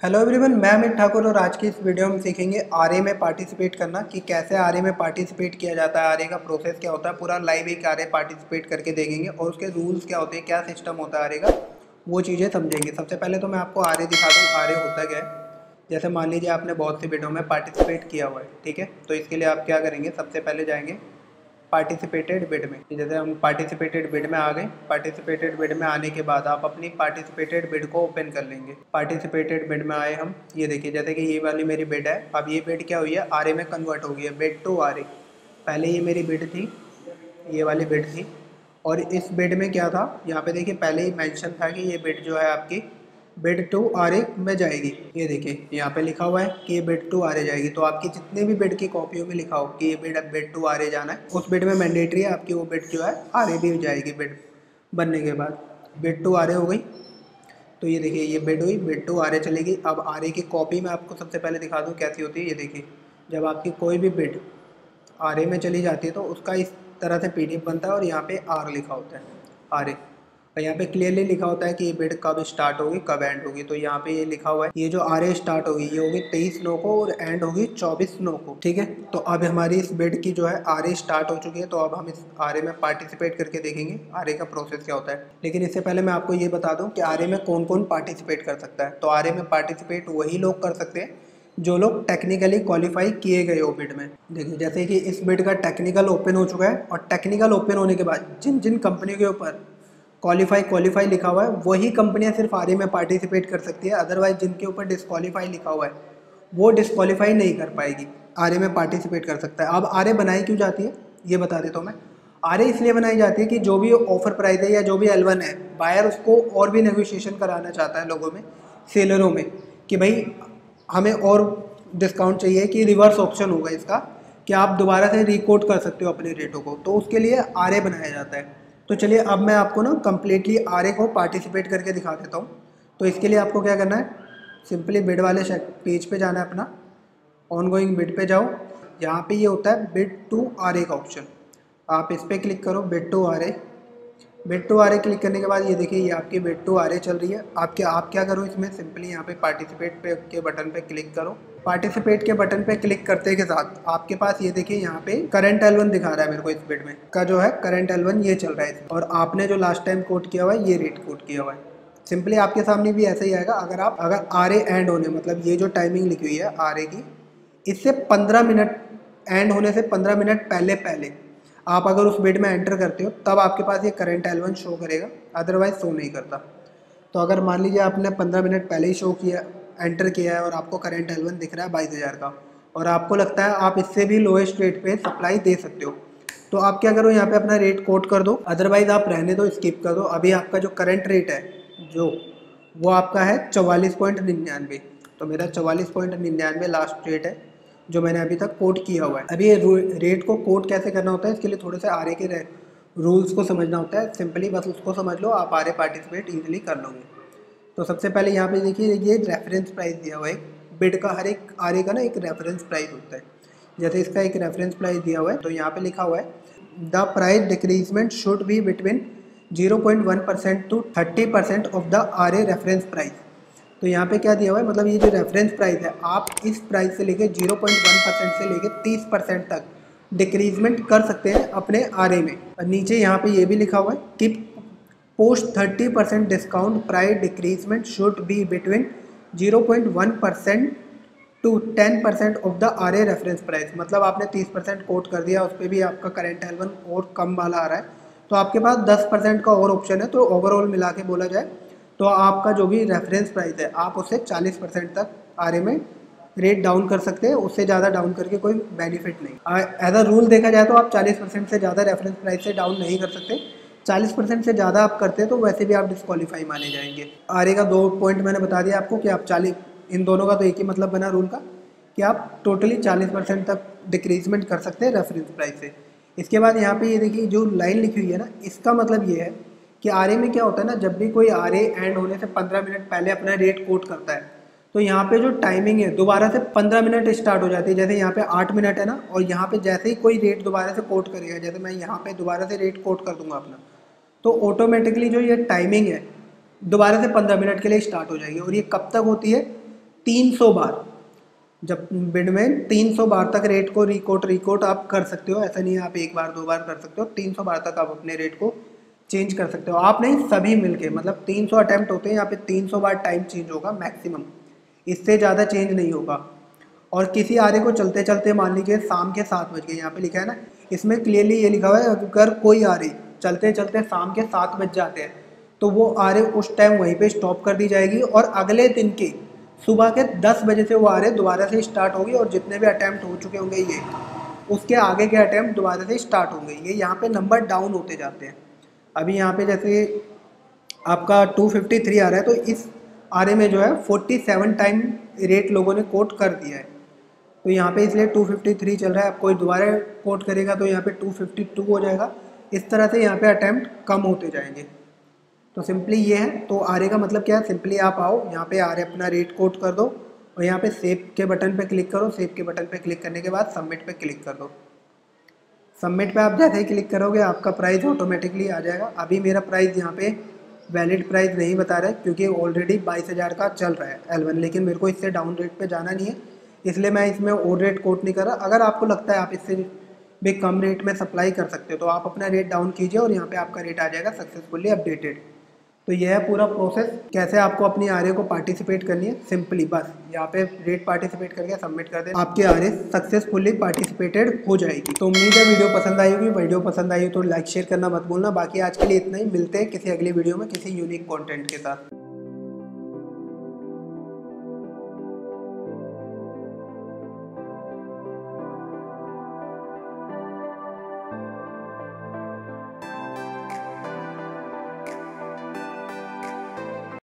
Hello everyone मैं अमित ठाकुर और आज की इस वीडियो में सीखेंगे आरए में पार्टिसिपेट करना कि कैसे आरए में पार्टिसिपेट किया जाता है आरए का प्रोसेस क्या होता है, पूरा लाइव एक आर पार्टिसिपेट करके देखेंगे और उसके रूल्स क्या होते हैं, क्या सिस्टम होता है आर का, वो चीज़ें समझेंगे। सबसे पहले तो मैं आपको आरए दिखा दूँ, आर होता क्या है। जैसे मान लीजिए आपने बहुत सी वीडियो में पार्टिसिपेट किया हुआ है, ठीक है? तो इसके लिए आप क्या करेंगे, सबसे पहले जाएँगे पार्टिसिपेटेड बिड में। जैसे हम पार्टिसिपेटेड बिड में आ गए। पार्टिसिपेटेड बिड में आने के बाद आप अपनी पार्टिसिपेटेड बिड को ओपन कर लेंगे। पार्टिसिपेटेड बिड में आए हम। ये देखिए, जैसे कि ये वाली मेरी बिड है। अब ये बिड क्या हुई है? आर में कन्वर्ट हो गई है। बिड टू आर पहले ये मेरी बिड थी। ये वाली बिड थी। और इस बिड में क्या था? यहाँ पे देखिए, पहले ही मेंशन था कि ये बिड जो है आपकी बिड टू आर ए में जाएगी। ये देखिए, यहाँ पे लिखा हुआ है कि ये बेड टू आर ए जाएगी। तो आपकी जितने भी बेड की कॉपियों में लिखा हो कि ये बेड अब बेड टू आर ए जाना है, उस बेड में मैंडेटरी है, आपकी वो बेड जो है, आर ए भी जाएगी बेड बनने के बाद। बेड टू आर ए हो गई। तो ये देखिए, ये बेड हुई, बेड टू आर ए चलेगी। अब आर ए की कॉपी मैं आपको सबसे पहले दिखा दूँ कैसी होती है। ये देखिए, जब आपकी कोई भी बेड आर ए में चली जाती है तो उसका इस तरह से पीडीएफ बनता है और यहाँ पर आर लिखा होता है, आर। ए और यहाँ पे क्लियरली लिखा होता है कि ये बिड कब स्टार्ट होगी, कब एंड होगी। तो यहाँ पे ये लिखा हुआ है ये जो आरए स्टार्ट होगी, ये होगी तेईस नौ को और एंड होगी चौबीस नौ को, ठीक है? तो अब हमारी इस बिड की जो है आरए स्टार्ट हो चुकी है तो अब हम इस आर में पार्टिसिपेट करके देखेंगे आरए का प्रोसेस क्या होता है। लेकिन इससे पहले मैं आपको ये बता दूँ कि आर में कौन कौन पार्टिसिपेट कर सकता है। तो आरए में पार्टिसिपेट वही लोग कर सकते हैं, जो लोग टेक्निकली क्वालिफाई किए गए हो बिड में। देखिए, जैसे कि इस बिड का टेक्निकल ओपन हो चुका है और टेक्निकल ओपन होने के बाद जिन जिन कंपनियों के ऊपर क्वालिफाई क्वालिफाई लिखा हुआ है। वही कंपनियाँ सिर्फ़ आरए में पार्टिसिपेट कर सकती है अदरवाइज़ जिनके ऊपर डिस्कालीफाई लिखा हुआ है, वो डिस्कालीफाई नहीं कर पाएगी। आरए में पार्टिसिपेट कर सकता है। अब आर बनाई क्यों जाती है? ये बता देता हूँ मैं। आर इसलिए बनाई जाती है कि जो भी ऑफ़र प्राइस है या जो भी एलवन है बायर उसको और भी नेगोशिएशन कराना चाहता है लोगों में सेलरों में, कि भाई हमें और डिस्काउंट चाहिए कि रिवर्स ऑप्शन होगा इसका, कि आप दोबारा से रिकोड कर सकते हो अपने रेटों को। तो उसके लिए आरए बनाया जाता है। तो चलिए अब मैं आपको ना कम्प्लीटली आर को पार्टिसिपेट करके दिखा देता हूँ। तो इसके लिए आपको क्या करना है? सिंपली बिड वाले पेज पे जाना है अपना। ऑन गोइंग बिड पर जाओ। यहाँ पे ये होता है बिड टू आरए का ऑप्शन आप इस पर क्लिक करो bid to RA bid to R click करने के बाद ये देखिए, ये आपकी बिड टू आर चल रही है। आप क्या आप क्या करो इसमें? सिंपली यहाँ पे पार्टिसिपेट पे के बटन पे क्लिक करो। पार्टिसिपेट के बटन पे क्लिक करते के साथ आपके पास ये देखिए, यहाँ पे करंट एल दिखा रहा है मेरे को इस बिड में। का जो है करंट एल ये चल रहा है और आपने जो लास्ट टाइम कोट किया हुआ है, ये रेट कोट किया हुआ है। सिंपली आपके सामने भी ऐसा ही आएगा। अगर आप, अगर आरए एंड होने मतलब ये जो टाइमिंग लिखी हुई है, आर ए की, इससे पंद्रह मिनट एंड होने से पंद्रह मिनट पहले पहले आप अगर उस बिड में एंटर करते हो, तब आपके पास ये करेंट एल शो करेगा अदरवाइज़ शो नहीं करता। तो अगर मान लीजिए आपने पंद्रह मिनट पहले ही शो किया एंटर किया है और आपको करेंट एल दिख रहा है बाईस हज़ार का, और आपको लगता है आप इससे भी लोएस्ट रेट पे सप्लाई दे सकते हो तो आप क्या करो यहाँ पे अपना रेट कोट कर दो अदरवाइज़ आप रहने दो स्किप कर दो। अभी आपका जो करंट रेट है, जो वो आपका है चवालीस पॉइंट निन्यानवे तो मेरा चवालीस पॉइंट निन्यानवे लास्ट रेट है। जो मैंने अभी तक कोट किया हुआ है। अभी ये रेट को कोट कैसे करना होता है, इसके लिए थोड़े से आरे के रूल्स को समझना होता है। सिंपली बस उसको समझ लो, आप आरे पार्टिसिपेट ईजिली कर लोगे। तो सबसे पहले यहाँ पे देखिए, ये रेफरेंस प्राइस दिया हुआ है। बिड का हर एक आरे का ना एक रेफरेंस प्राइस होता है। जैसे इसका एक रेफरेंस प्राइस दिया हुआ है तो यहाँ पे लिखा हुआ है the price decrement should be between 0.1 percent to 30 percent of the R A reference price तो यहाँ पे क्या दिया हुआ है? मतलब ये जो रेफरेंस प्राइस है, आप इस प्राइस से लेके 0.1 परसेंट से लेके 30 परसेंट तक डिक्रीजमेंट कर सकते हैं अपने आर ए में। और नीचे यहाँ पे ये भी लिखा हुआ है कि post 30% discount price decreasement should be between 0.1 percent to 10 percent of the R A reference price मतलब आपने 30 परसेंट कोट कर दिया, उस पर भी आपका करेंट एलवन और कम वाला आ रहा है। तो आपके पास 10 परसेंट का और ऑप्शन है तो ओवरऑल मिला के बोला जाए तो आपका जो भी रेफरेंस प्राइस है, आप उससे 40 परसेंट तक आर ए में रेट डाउन कर सकते हैं, उससे ज़्यादा डाउन करके कोई बेनिफिट नहीं। एज अ रूल देखा जाए तो आप 40 परसेंट से ज़्यादा रेफरेंस प्राइस से डाउन नहीं कर सकते। चालीस परसेंट से ज़्यादा आप करते हैं तो वैसे भी आप डिस्कालीफाई माने जाएँगे। आरए का दो पॉइंट मैंने बता दिया आपको कि आप चालीस, इन दोनों का तो एक ही मतलब बना रूल का, कि आप टोटली चालीस परसेंट तक डिक्रीजमेंट कर सकते हैं रेफरेंस प्राइस से। इसके बाद यहाँ पे ये देखिए, जो लाइन लिखी हुई है ना, इसका मतलब ये है कि आर में क्या होता है ना, जब भी कोई आर एंड होने से पंद्रह मिनट पहले अपना रेट कोट करता है तो यहाँ पे जो टाइमिंग है, दोबारा से पंद्रह मिनट स्टार्ट हो जाती है। जैसे यहाँ पे आठ मिनट है ना, और यहाँ पे जैसे ही कोई रेट दोबारा से कोट करेगा, जैसे मैं यहाँ पे दोबारा से रेट कोट कर दूँगा अपना तो ऑटोमेटिकली जो ये टाइमिंग है, दोबारा से पंद्रह मिनट के लिए स्टार्ट हो जाएगी। और ये कब तक होती है? 300 बार। जब बिड में 300 बार तक रेट को रिकोट रिकोट आप कर सकते हो, ऐसा नहीं आप एक बार, दो बार कर सकते हो 300 बार तक आप अपने रेट को चेंज कर सकते हो। आप नहीं, सभी मिलके मतलब 300 अटैम्प्ट होते हैं, यहाँ पे 300 बार टाइम चेंज होगा मैक्सिमम इससे ज़्यादा चेंज नहीं होगा। और किसी आरे को चलते चलते मान लीजिए शाम के सात बज गए, यहाँ पे लिखा है ना, इसमें क्लियरली ये लिखा हुआ है, अगर कोई आरे चलते चलते शाम के सात बज जाते हैं तो वो आरे उस टाइम वहीं पर स्टॉप कर दी जाएगी और अगले दिन के सुबह के दस बजे से वो आरे दोबारा से स्टार्ट होगी और जितने भी अटैम्प्ट हो चुके होंगे ये, उसके आगे के अटैम्प्ट दोबारा से स्टार्ट होंगे। ये यहाँ पे नंबर डाउन होते जाते हैं। अभी यहाँ पे जैसे आपका 253 आ रहा है तो इस आरे में जो है 47 टाइम रेट लोगों ने कोट कर दिया है। तो यहाँ पे इसलिए 253 चल रहा है। आप कोई दोबारा कोट करेगा तो यहाँ पे 252 हो जाएगा। इस तरह से यहाँ पे अटैम्प्ट कम होते जाएँगे। तो सिंपली ये है। तो आरे का मतलब क्या है? सिंपली आप आओ, यहाँ पे आरे अपना रेट कोट कर दो और यहाँ पे सेव के बटन पे क्लिक करो। सेव के बटन पे क्लिक करने के बाद सबमिट पे क्लिक कर दो। सबमिट पे आप जैसे ही क्लिक करोगे, आपका प्राइस ऑटोमेटिकली आ जाएगा। अभी मेरा प्राइस यहाँ पे वैलिड प्राइस नहीं बता रहा है, क्योंकि ऑलरेडी बाईस हज़ार का चल रहा है एलवन लेकिन मेरे को इससे डाउन रेट पे जाना नहीं है। इसलिए मैं इसमें ओवर रेट कोट नहीं कर रहा। अगर आपको लगता है आप इससे भी कम रेट में सप्लाई कर सकते हो तो आप अपना रेट डाउन कीजिए और यहाँ पर आपका रेट आ जाएगा सक्सेसफुली अपडेटेड तो यह है पूरा प्रोसेस कैसे आपको अपनी आर को पार्टिसिपेट करनी है? सिंपली बस। यहाँ पे रेट पार्टिसिपेट करके सबमिट कर दे। आपकी आर सक्सेसफुली पार्टिसिपेटेड हो जाएगी। तो उम्मीद है वीडियो पसंद आई होगी। वीडियो पसंद आई हो तो लाइक शेयर करना मत भूलना। बाकी आज के लिए इतना ही। मिलते हैं किसी अगली वीडियो में किसी यूनिक कॉन्टेंट के साथ।